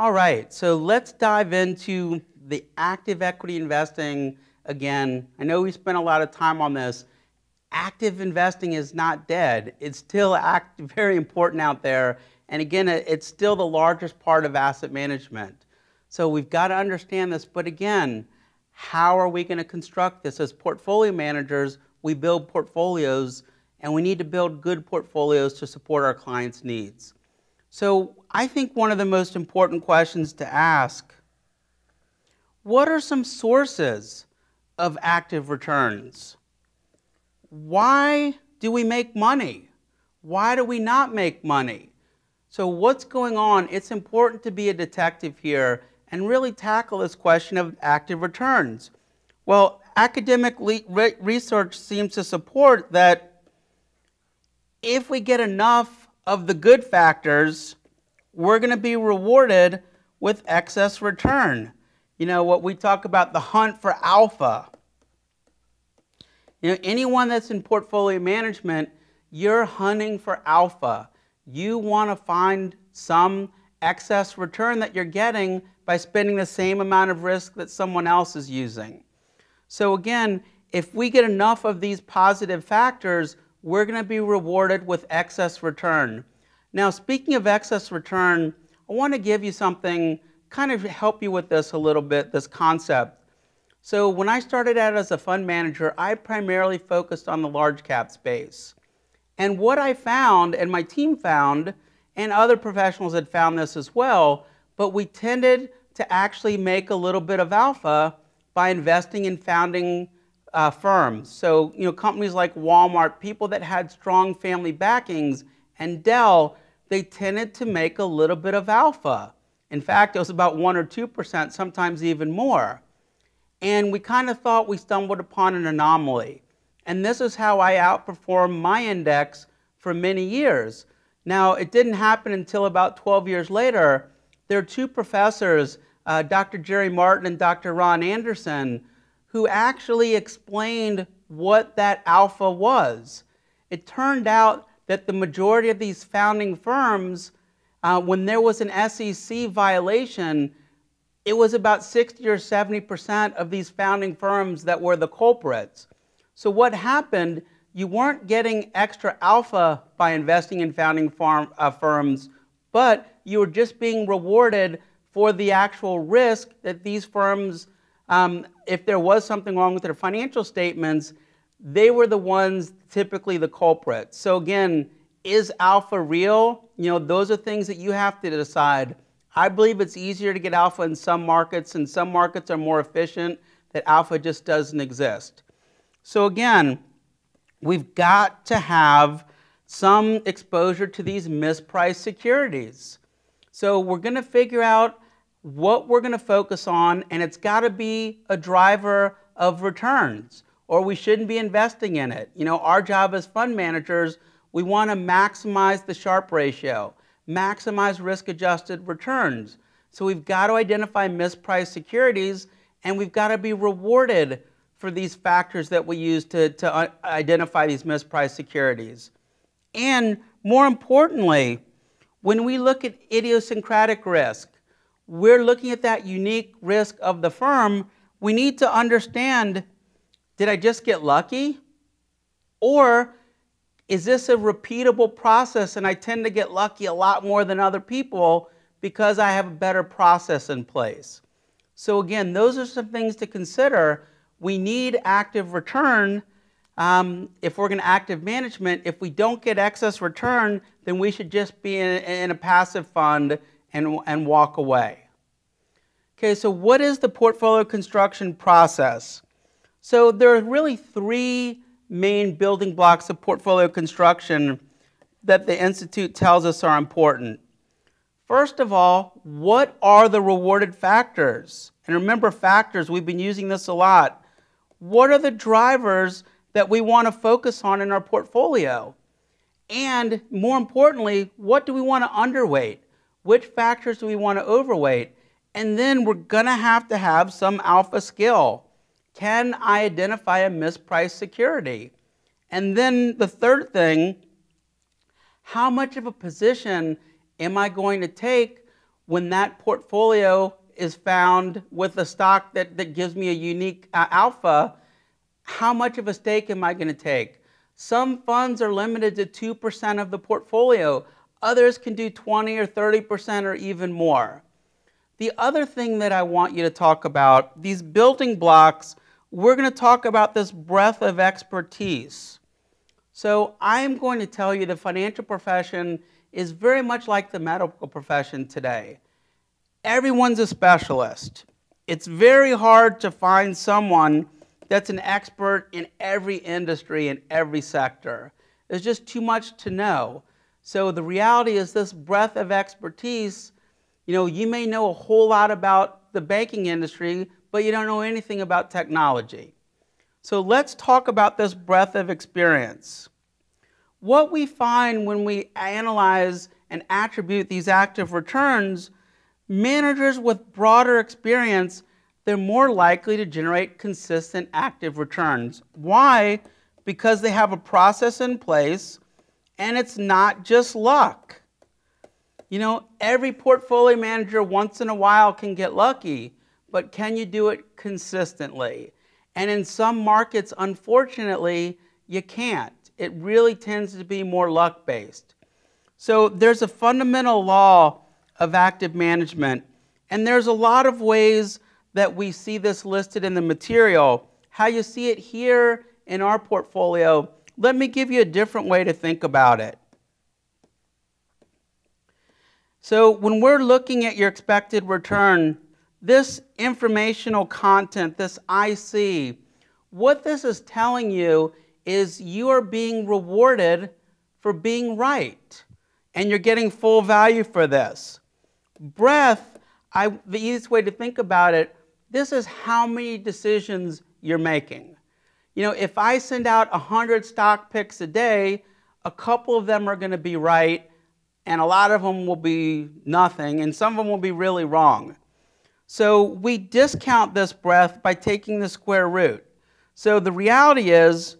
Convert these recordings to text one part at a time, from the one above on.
All right, so let's dive into the active equity investing again. I know we spent a lot of time on this. Active investing is not dead. It's still act, very important out there. And again, it's still the largest part of asset management. So we've got to understand this. But again, how are we going to construct this? As portfolio managers, we build portfolios, and we need to build good portfolios to support our clients' needs. So I think one of the most important questions to ask, what are some sources of active returns? Why do we make money? Why do we not make money? So what's going on? It's important to be a detective here and really tackle this question of active returns. Well, academic research seems to support that if we get enough of the good factors, we're going to be rewarded with excess return. You know, what we talk about the hunt for alpha. You know, anyone that's in portfolio management, you're hunting for alpha. You want to find some excess return that you're getting by spending the same amount of risk that someone else is using. So again, if we get enough of these positive factors, we're going to be rewarded with excess return. Now, speaking of excess return, I want to give you something, kind of help you with this a little bit, this concept. So when I started out as a fund manager, I primarily focused on the large cap space. And what I found, and my team found, and other professionals had found this as well, but we tended to actually make a little bit of alpha by investing in founding uh, firms. So, you know, companies like Walmart, people that had strong family backings, and Dell, they tended to make a little bit of alpha. In fact, it was about 1 or 2%, sometimes even more. And we kind of thought we stumbled upon an anomaly. And this is how I outperformed my index for many years. Now, it didn't happen until about 12 years later. There are two professors, uh, Dr. Jerry Martin and Dr. Ron Anderson, who actually explained what that alpha was. It turned out that the majority of these founding firms, uh, when there was an SEC violation, it was about 60 or 70% of these founding firms that were the culprits. So what happened, you weren't getting extra alpha by investing in founding farm, uh, firms, but you were just being rewarded for the actual risk that these firms, um, if there was something wrong with their financial statements, they were the ones typically the culprit. So again, is alpha real? You know, those are things that you have to decide. I believe it's easier to get alpha in some markets, and some markets are more efficient, that alpha just doesn't exist. So again, we've got to have some exposure to these mispriced securities. So we're going to figure out what we're going to focus on, and it's got to be a driver of returns, or we shouldn't be investing in it. You know, our job as fund managers, we want to maximize the Sharpe ratio, maximize risk-adjusted returns. So we've got to identify mispriced securities, and we've got to be rewarded for these factors that we use to, to uh, identify these mispriced securities. And more importantly, when we look at idiosyncratic risk, we're looking at that unique risk of the firm. We need to understand did I just get lucky? Or is this a repeatable process and I tend to get lucky a lot more than other people because I have a better process in place? So, again, those are some things to consider. We need active return um, if we're going to active management. If we don't get excess return, then we should just be in, in a passive fund and, and walk away. Okay, so what is the portfolio construction process? So there are really three main building blocks of portfolio construction that the Institute tells us are important. First of all, what are the rewarded factors? And remember factors, we've been using this a lot. What are the drivers that we want to focus on in our portfolio? And more importantly, what do we want to underweight? Which factors do we want to overweight? And then we're going to have to have some alpha skill. Can I identify a mispriced security? And then the third thing, how much of a position am I going to take when that portfolio is found with a stock that, that gives me a unique uh, alpha, how much of a stake am I going to take? Some funds are limited to 2% of the portfolio. Others can do 20 or 30% or even more. The other thing that I want you to talk about, these building blocks, we're going to talk about this breadth of expertise. So I'm going to tell you the financial profession is very much like the medical profession today. Everyone's a specialist. It's very hard to find someone that's an expert in every industry in every sector. There's just too much to know. So the reality is this breadth of expertise, you know, you may know a whole lot about the banking industry, but you don't know anything about technology. So let's talk about this breadth of experience. What we find when we analyze and attribute these active returns, managers with broader experience, they're more likely to generate consistent active returns. Why? Because they have a process in place and it's not just luck. You know, every portfolio manager once in a while can get lucky, but can you do it consistently? And in some markets, unfortunately, you can't. It really tends to be more luck based. So there's a fundamental law of active management, and there's a lot of ways that we see this listed in the material. How you see it here in our portfolio, let me give you a different way to think about it. So when we're looking at your expected return, this informational content, this IC, what this is telling you is you are being rewarded for being right, and you're getting full value for this. Breadth, I, the easiest way to think about it, this is how many decisions you're making. You know, if I send out 100 stock picks a day, a couple of them are going to be right, and a lot of them will be nothing, and some of them will be really wrong. So we discount this breadth by taking the square root. So the reality is,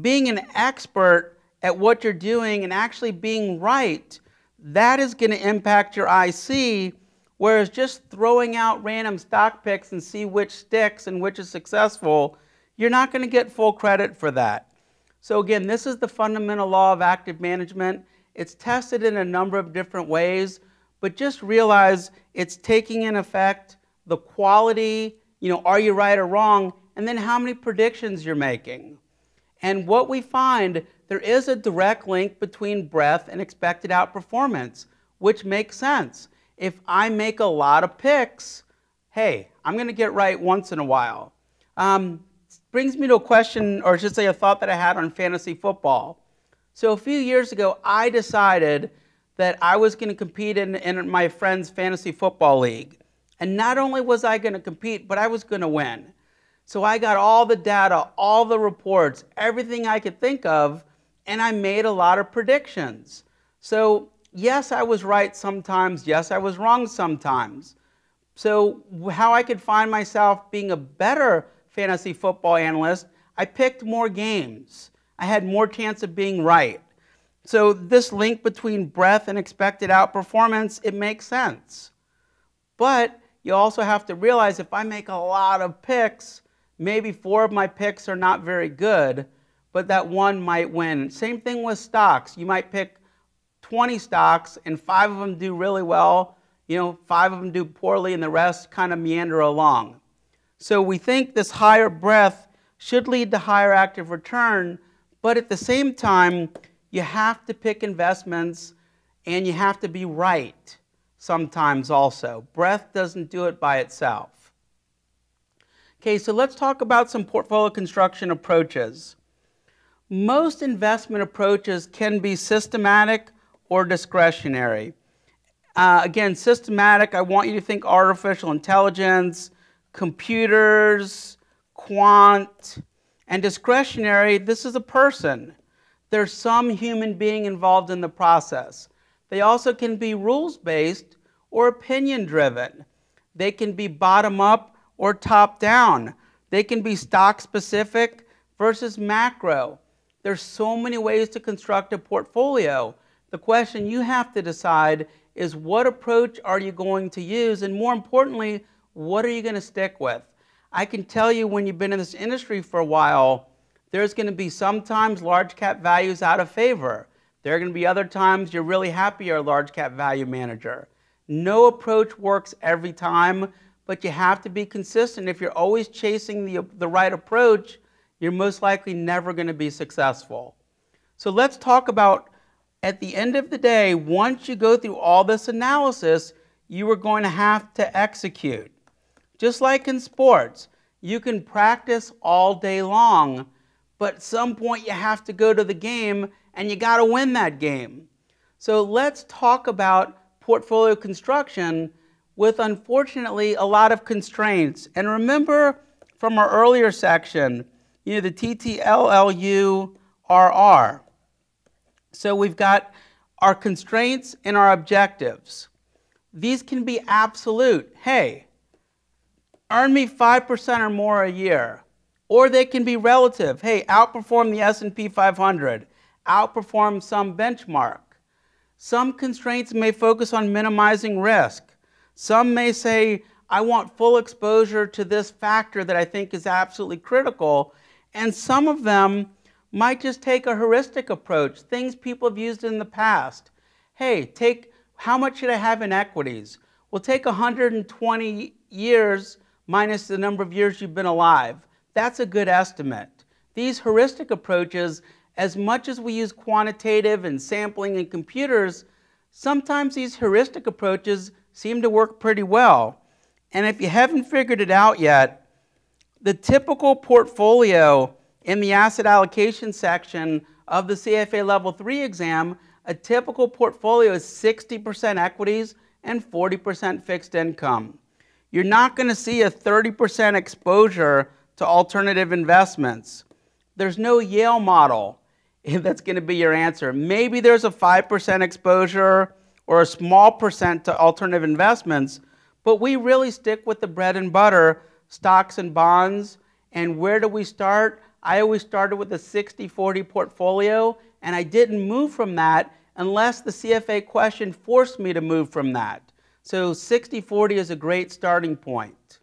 being an expert at what you're doing and actually being right, that is going to impact your IC, whereas just throwing out random stock picks and see which sticks and which is successful, you're not going to get full credit for that. So again, this is the fundamental law of active management. It's tested in a number of different ways, but just realize it's taking in effect the quality, you know, are you right or wrong, and then how many predictions you're making. And what we find, there is a direct link between breadth and expected outperformance, which makes sense. If I make a lot of picks, hey, I'm going to get right once in a while. Um, brings me to a question, or I should say a thought that I had on fantasy football. So a few years ago, I decided that I was going to compete in, in my friend's fantasy football league. And not only was I going to compete, but I was going to win. So I got all the data, all the reports, everything I could think of, and I made a lot of predictions. So, yes, I was right sometimes. Yes, I was wrong sometimes. So, how I could find myself being a better fantasy football analyst, I picked more games. I had more chance of being right. So, this link between breadth and expected outperformance, it makes sense. But you also have to realize if I make a lot of picks, maybe four of my picks are not very good, but that one might win. Same thing with stocks. You might pick 20 stocks and five of them do really well, you know, five of them do poorly and the rest kind of meander along. So we think this higher breadth should lead to higher active return, but at the same time, you have to pick investments and you have to be right sometimes also. Breadth doesn't do it by itself. Okay, so let's talk about some portfolio construction approaches. Most investment approaches can be systematic or discretionary. Uh, again, systematic, I want you to think artificial intelligence, computers, quant, and discretionary, this is a person. There's some human being involved in the process. They also can be rules based or opinion driven. They can be bottom up or top down. They can be stock specific versus macro. There's so many ways to construct a portfolio. The question you have to decide is what approach are you going to use? And more importantly, what are you going to stick with? I can tell you when you've been in this industry for a while, there's going to be sometimes large cap values out of favor. There are going to be other times you're really happy you're a large cap value manager. No approach works every time, but you have to be consistent. If you're always chasing the, the right approach, you're most likely never going to be successful. So let's talk about at the end of the day, once you go through all this analysis, you are going to have to execute. Just like in sports, you can practice all day long, but at some point you have to go to the game and you got to win that game. So let's talk about portfolio construction with unfortunately a lot of constraints. And remember from our earlier section, you know, the TTLLURR. So we've got our constraints and our objectives. These can be absolute. Hey, earn me 5% or more a year. Or they can be relative. Hey, outperform the S&P 500, outperform some benchmark. Some constraints may focus on minimizing risk. Some may say, I want full exposure to this factor that I think is absolutely critical. And some of them might just take a heuristic approach, things people have used in the past. Hey, take how much should I have in equities? Well, take 120 years minus the number of years you've been alive. That's a good estimate. These heuristic approaches as much as we use quantitative and sampling and computers, sometimes these heuristic approaches seem to work pretty well. And if you haven't figured it out yet, the typical portfolio in the asset allocation section of the CFA Level 3 exam, a typical portfolio is 60% equities and 40% fixed income. You're not going to see a 30% exposure to alternative investments. There's no Yale model that's going to be your answer. Maybe there's a 5% exposure or a small percent to alternative investments, but we really stick with the bread and butter, stocks and bonds. And where do we start? I always started with a 60 40 portfolio, and I didn't move from that unless the CFA question forced me to move from that. So 60 40 is a great starting point.